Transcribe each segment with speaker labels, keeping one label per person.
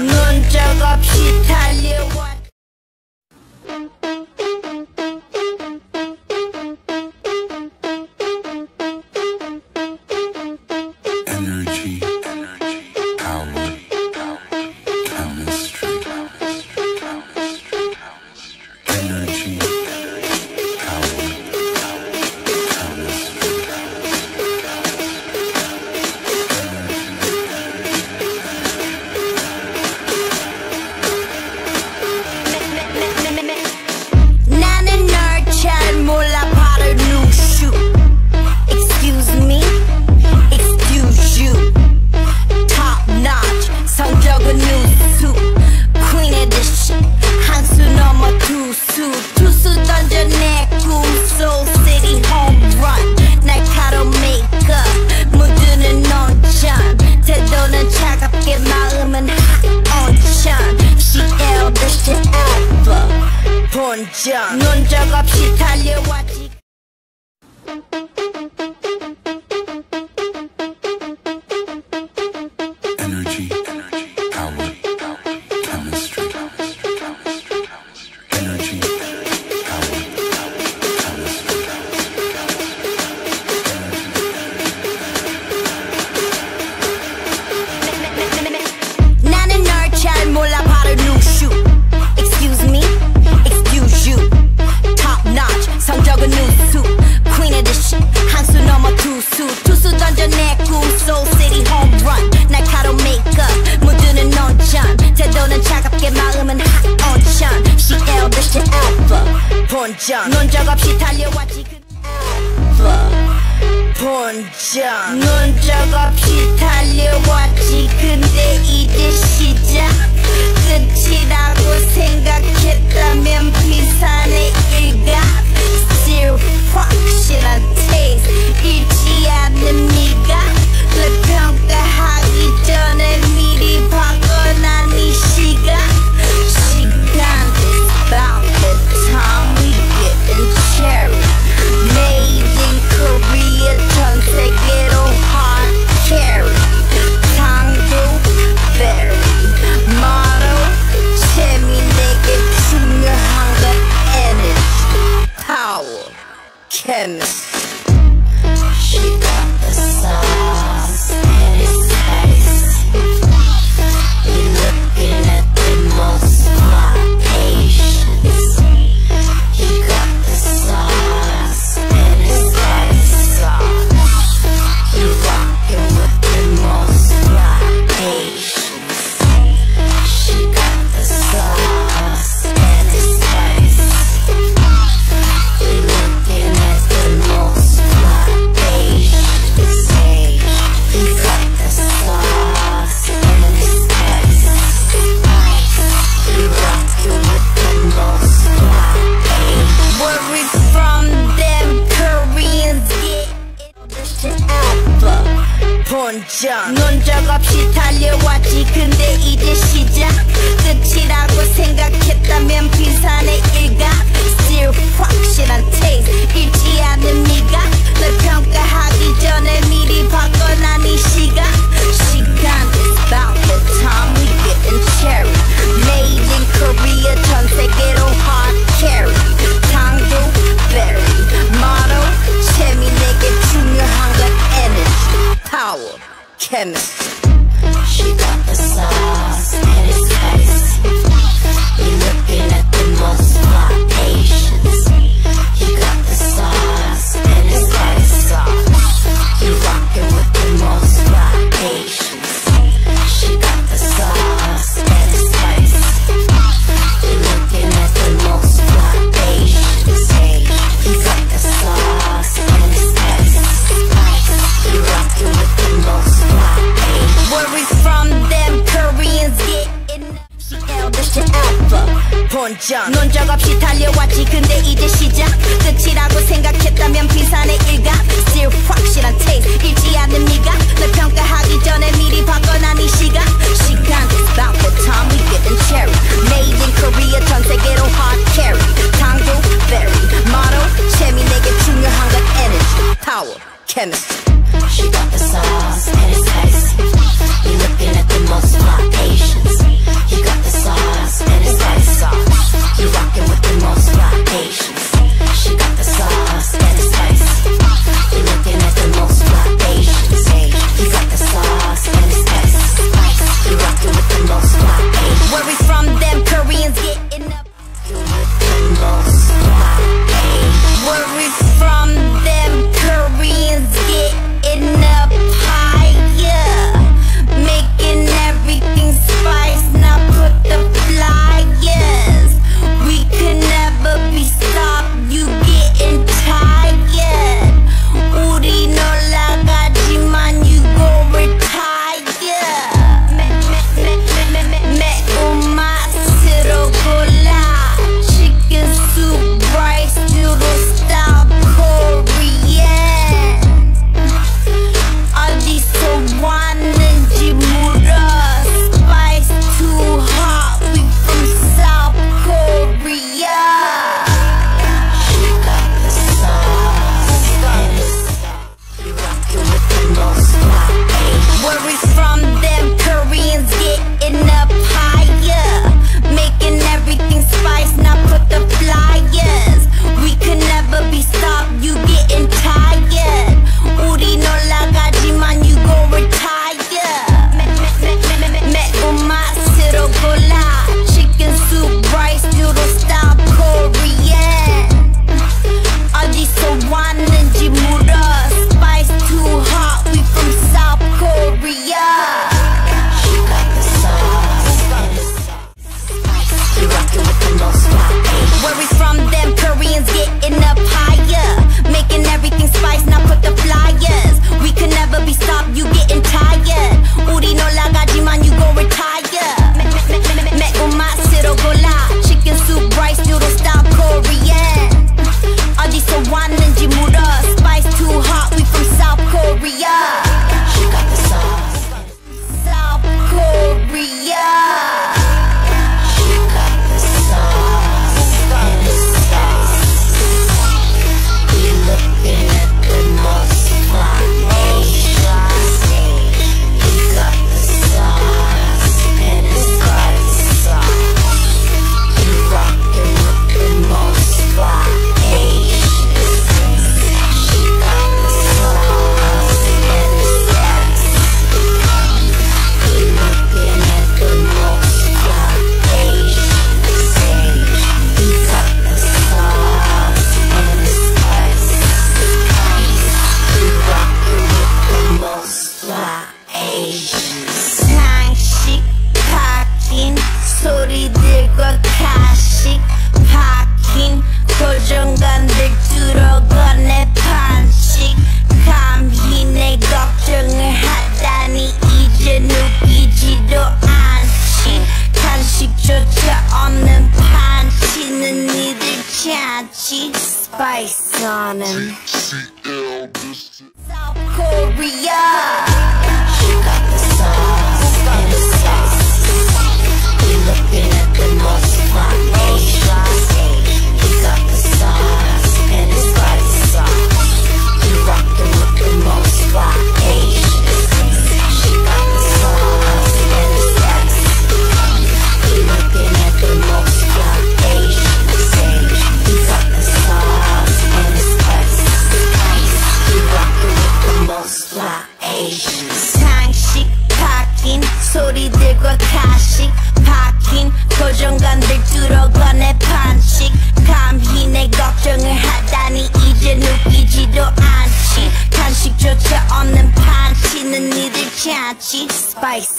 Speaker 1: Non c'è una 본전. 논적 없이 달려왔지. 본전. 논적 없이 달려왔지. 근데 이제 시작 끝이라고 생각했다면 비산의 일각 Still 확실한 taste 잃지 않는 미가 그 평가하기 전에 미리 바꿔놔. 작전 논 적 없이 달려왔지. 근데 이제 시작. 끝이라고 생각했다면 비산의 일각 Still 확실한 taste. 잃지 않는 미각 널 평가하기 전에 미리 바꿔난 이 시각. 시간 is bound.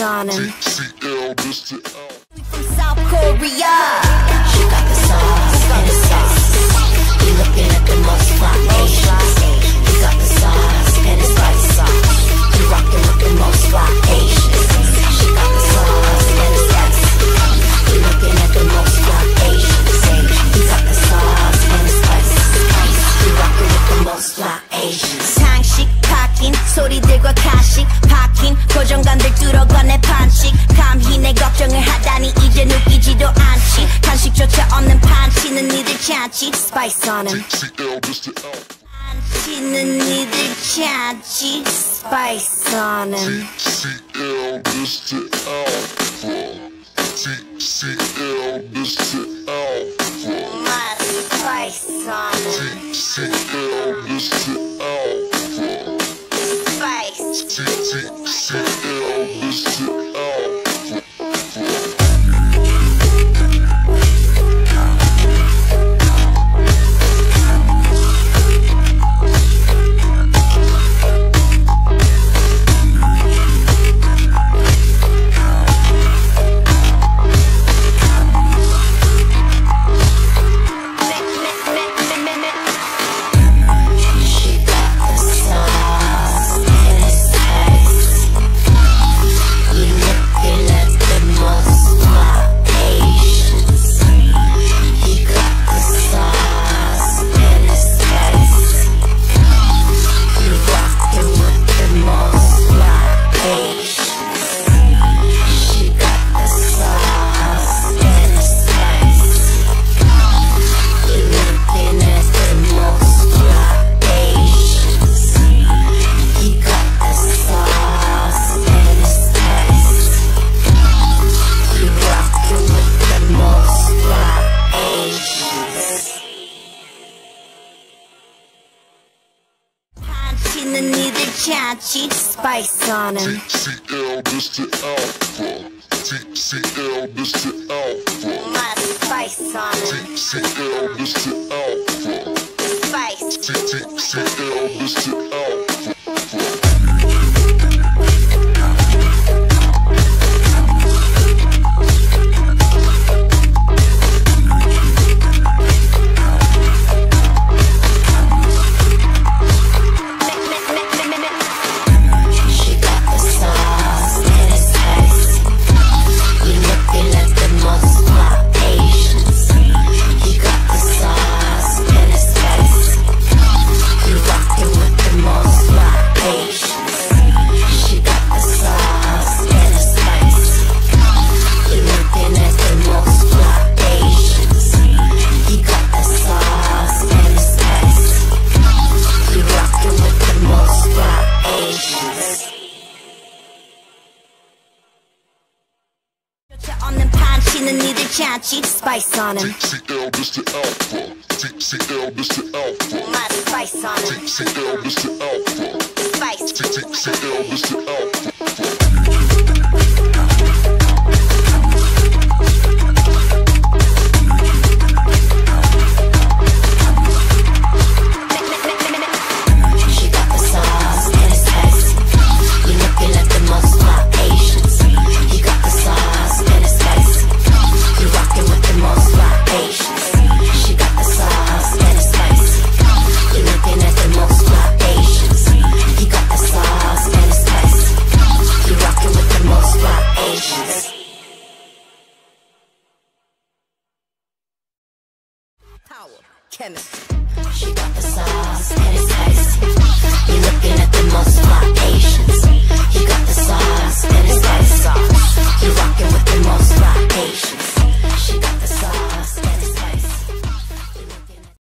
Speaker 1: on him. price need spice on him.
Speaker 2: TCL, this
Speaker 1: the
Speaker 2: alpha. TCL, this alpha.
Speaker 1: Spice on him.
Speaker 2: TCL, alpha.
Speaker 1: Spice.
Speaker 2: TCL.
Speaker 1: my cheek spikes on him.
Speaker 2: TCL, Mister alpha. TCL, Mister alpha.
Speaker 1: My spikes on him.
Speaker 2: TCL, Mister alpha.
Speaker 1: Spice.
Speaker 2: TCL, Mister alpha.
Speaker 1: spice on him.
Speaker 2: TCL, Mr. Alpha. TCL, Mr. Alpha.
Speaker 1: My spice on him.
Speaker 2: TCL, Mr. Alpha.
Speaker 1: Spice.
Speaker 2: TCL, Mr. Alpha.
Speaker 1: Chemistry.